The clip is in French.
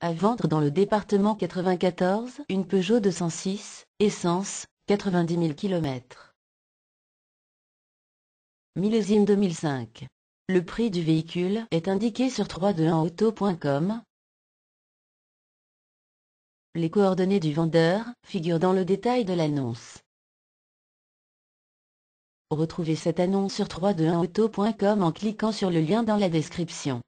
À vendre dans le département 94, une Peugeot 206, essence, 90 000 km. Millésime 2005. Le prix du véhicule est indiqué sur 321auto.com. Les coordonnées du vendeur figurent dans le détail de l'annonce. Retrouvez cette annonce sur 321auto.com en cliquant sur le lien dans la description.